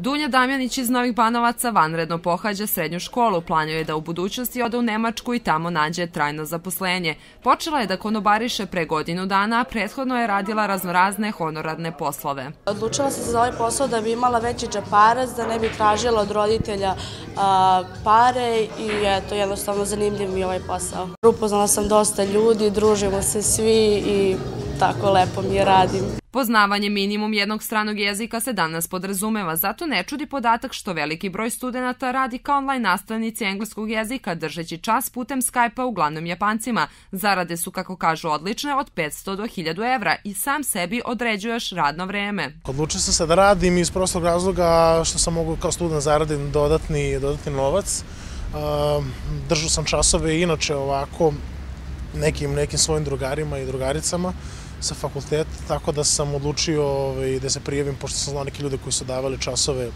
Dunja Damjanić iz Novih Banovaca vanredno pohađa srednju školu. Planjuje da u budućnosti ode u Nemačku i tamo nađe trajno zaposlenje. Počela je da konobariše pre godinu dana, a prethodno je radila raznorazne honoradne poslove. Odlučila sam se za ovaj posao da bi imala veći džaparac, da ne bi tražila od roditelja pare i eto, jednostavno zanimljiv mi je ovaj posao. Upoznala sam dosta ljudi, družimo se svi i tako lepo mi je radim. Poznavanje minimum jednog stranog jezika se danas podrazumeva, zato ne čudi podatak što veliki broj studenta radi kao online nastavnici engleskog jezika, držeći čas putem Skype-a uglavnom japancima. Zarade su, kako kažu, odlične od 500 do 1000 evra i sam sebi određuješ radno vreme. Odlučio sam se da radim iz prostog razloga što sam mogu kao student zaradim dodatni, dodatni novac. Ehm, Držao sam časove inače ovako nekim, nekim svojim drugarima i drugaricama sa fakulteta, tako da sam odlučio ovaj, da se prijavim, pošto sam znao neke ljude koji su davali časove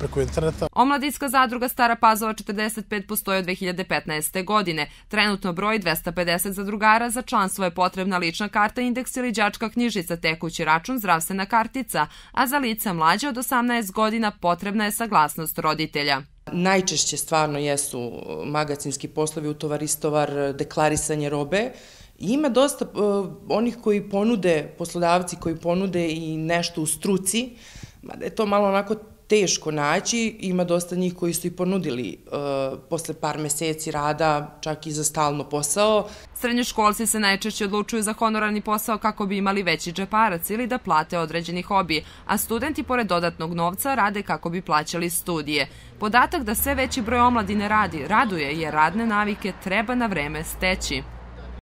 preko interneta. Omladinska zadruga Stara Pazova 45 postoje od 2015. godine. Trenutno broj 250 zadrugara za članstvo je potrebna lična karta, indeks ili džačka knjižica, tekući račun, zdravstvena kartica, a za lica mlađe od 18 godina potrebna je saglasnost roditelja. Najčešće stvarno jesu magacinski poslovi u tovaristovar, deklarisanje robe, Ima dosta uh, onih koji ponude, poslodavci koji ponude i nešto u struci, mada je to malo onako teško naći, ima dosta njih koji su i ponudili uh, posle par meseci rada, čak i za stalno posao. Srednjoškolci se najčešće odlučuju za honorarni posao kako bi imali veći džeparac ili da plate određeni hobi, a studenti pored dodatnog novca rade kako bi plaćali studije. Podatak da sve veći broj omladine radi raduje jer radne navike treba na vreme steći.